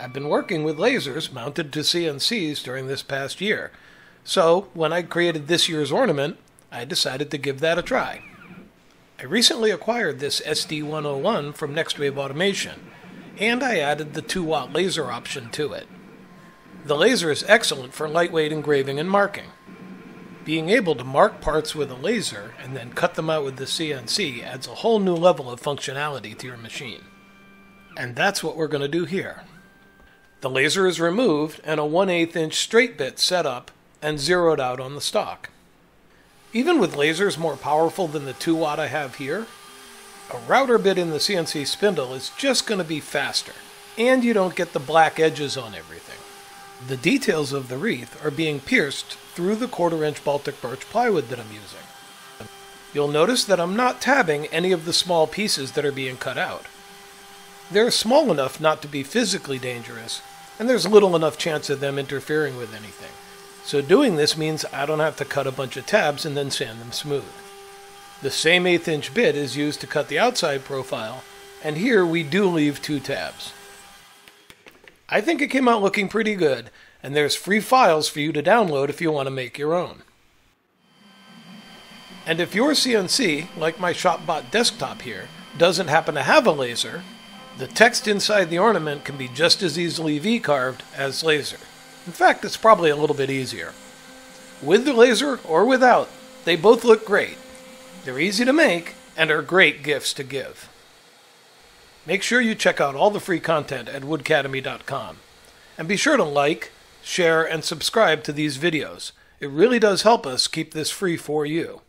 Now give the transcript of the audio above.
I've been working with lasers mounted to CNCs during this past year, so when I created this year's ornament, I decided to give that a try. I recently acquired this SD101 from NextWave Automation, and I added the 2 watt laser option to it. The laser is excellent for lightweight engraving and marking. Being able to mark parts with a laser and then cut them out with the CNC adds a whole new level of functionality to your machine. And that's what we're going to do here. The laser is removed and a 1 8 inch straight bit set up and zeroed out on the stock. Even with lasers more powerful than the 2 watt I have here, a router bit in the CNC spindle is just going to be faster, and you don't get the black edges on everything. The details of the wreath are being pierced through the quarter inch Baltic birch plywood that I'm using. You'll notice that I'm not tabbing any of the small pieces that are being cut out. They're small enough not to be physically dangerous, and there's little enough chance of them interfering with anything. So doing this means I don't have to cut a bunch of tabs and then sand them smooth. The same eighth inch bit is used to cut the outside profile, and here we do leave two tabs. I think it came out looking pretty good, and there's free files for you to download if you want to make your own. And if your CNC, like my ShopBot desktop here, doesn't happen to have a laser, the text inside the ornament can be just as easily V-carved as laser. In fact, it's probably a little bit easier. With the laser or without, they both look great. They're easy to make and are great gifts to give. Make sure you check out all the free content at woodcademy.com. And be sure to like, share, and subscribe to these videos. It really does help us keep this free for you.